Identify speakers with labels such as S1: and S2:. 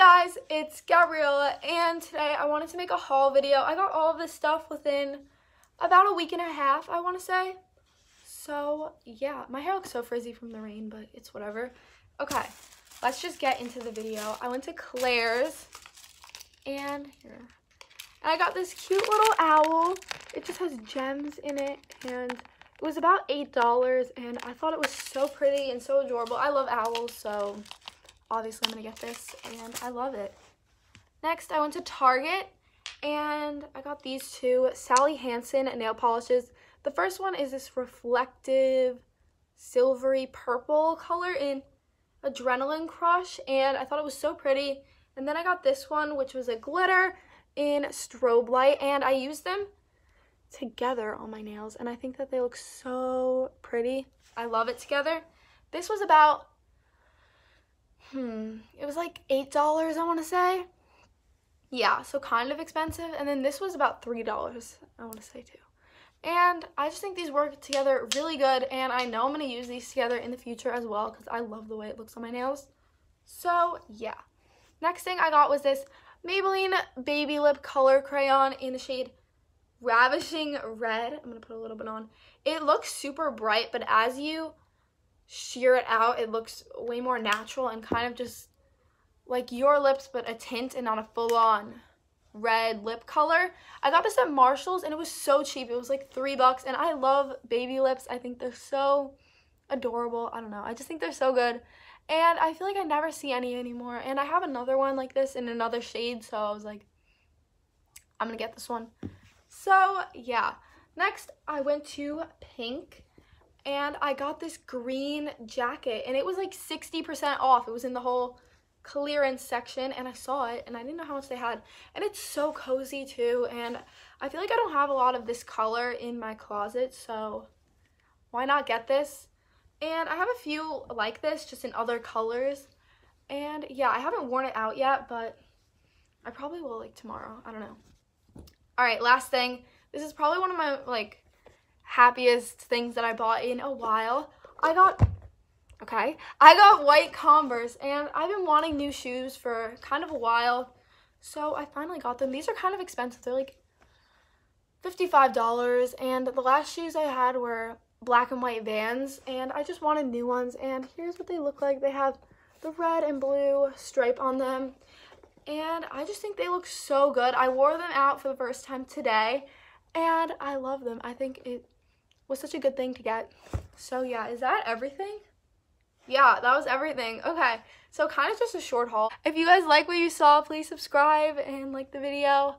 S1: guys, it's Gabriella and today I wanted to make a haul video. I got all of this stuff within about a week and a half, I want to say. So yeah, my hair looks so frizzy from the rain, but it's whatever. Okay, let's just get into the video. I went to Claire's and here. And I got this cute little owl. It just has gems in it and it was about $8 and I thought it was so pretty and so adorable. I love owls, so obviously I'm to get this and I love it. Next, I went to Target and I got these two Sally Hansen nail polishes. The first one is this reflective silvery purple color in Adrenaline Crush and I thought it was so pretty. And then I got this one which was a glitter in Strobe Light and I used them together on my nails and I think that they look so pretty. I love it together. This was about hmm, it was like $8, I want to say. Yeah, so kind of expensive. And then this was about $3, I want to say too. And I just think these work together really good. And I know I'm going to use these together in the future as well because I love the way it looks on my nails. So, yeah. Next thing I got was this Maybelline Baby Lip Color Crayon in the shade Ravishing Red. I'm going to put a little bit on. It looks super bright, but as you sheer it out, it looks way more natural and kind of just like your lips, but a tint and not a full-on red lip color. I got this at Marshall's and it was so cheap. It was like three bucks and I love baby lips. I think they're so adorable. I don't know. I just think they're so good. And I feel like I never see any anymore. And I have another one like this in another shade. So I was like, I'm going to get this one. So yeah. Next, I went to Pink and I got this green jacket and it was like 60% off. It was in the whole clearance section and I saw it and I didn't know how much they had. And it's so cozy too and I feel like I don't have a lot of this color in my closet so why not get this? And I have a few like this just in other colors. And yeah I haven't worn it out yet but I probably will like tomorrow. I don't know. All right last thing. This is probably one of my like happiest things that I bought in a while. I got, okay, I got white Converse and I've been wanting new shoes for kind of a while. So I finally got them. These are kind of expensive. They're like $55 and the last shoes I had were black and white Vans and I just wanted new ones and here's what they look like. They have the red and blue stripe on them and I just think they look so good. I wore them out for the first time today and I love them. I think it was such a good thing to get. So yeah, is that everything? Yeah, that was everything. Okay, so kind of just a short haul. If you guys like what you saw, please subscribe and like the video.